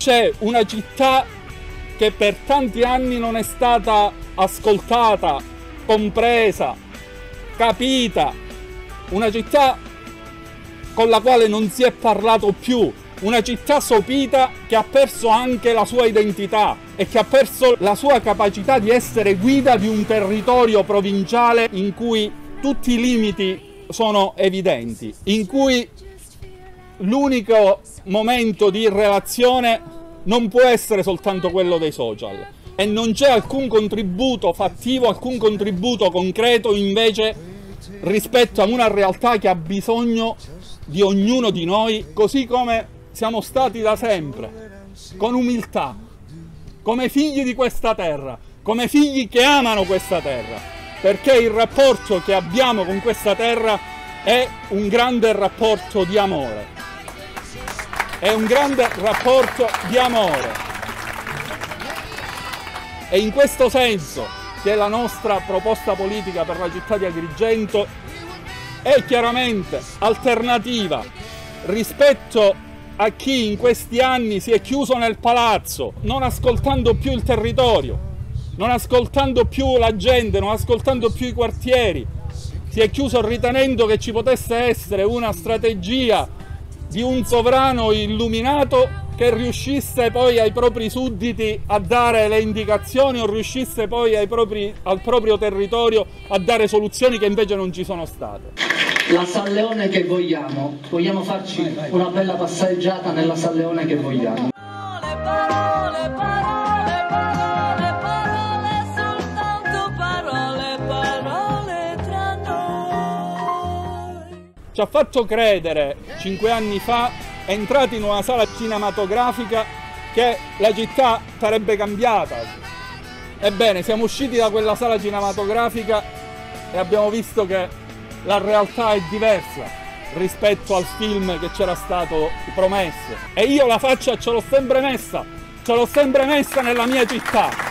C'è una città che per tanti anni non è stata ascoltata, compresa, capita. Una città con la quale non si è parlato più. Una città sopita che ha perso anche la sua identità e che ha perso la sua capacità di essere guida di un territorio provinciale in cui tutti i limiti sono evidenti, in cui l'unico momento di relazione non può essere soltanto quello dei social. E non c'è alcun contributo fattivo, alcun contributo concreto invece rispetto a una realtà che ha bisogno di ognuno di noi, così come siamo stati da sempre, con umiltà, come figli di questa terra, come figli che amano questa terra, perché il rapporto che abbiamo con questa terra è un grande rapporto di amore è un grande rapporto di amore. E in questo senso che la nostra proposta politica per la città di Agrigento è chiaramente alternativa rispetto a chi in questi anni si è chiuso nel palazzo, non ascoltando più il territorio, non ascoltando più la gente, non ascoltando più i quartieri, si è chiuso ritenendo che ci potesse essere una strategia di un sovrano illuminato che riuscisse poi ai propri sudditi a dare le indicazioni o riuscisse poi propri, al proprio territorio a dare soluzioni che invece non ci sono state. La Salleone che vogliamo, vogliamo farci una bella passeggiata nella Salleone che vogliamo. Ci ha fatto credere cinque anni fa, entrati in una sala cinematografica, che la città sarebbe cambiata. Ebbene, siamo usciti da quella sala cinematografica e abbiamo visto che la realtà è diversa rispetto al film che c'era stato promesso. E io la faccia ce l'ho sempre messa, ce l'ho sempre messa nella mia città.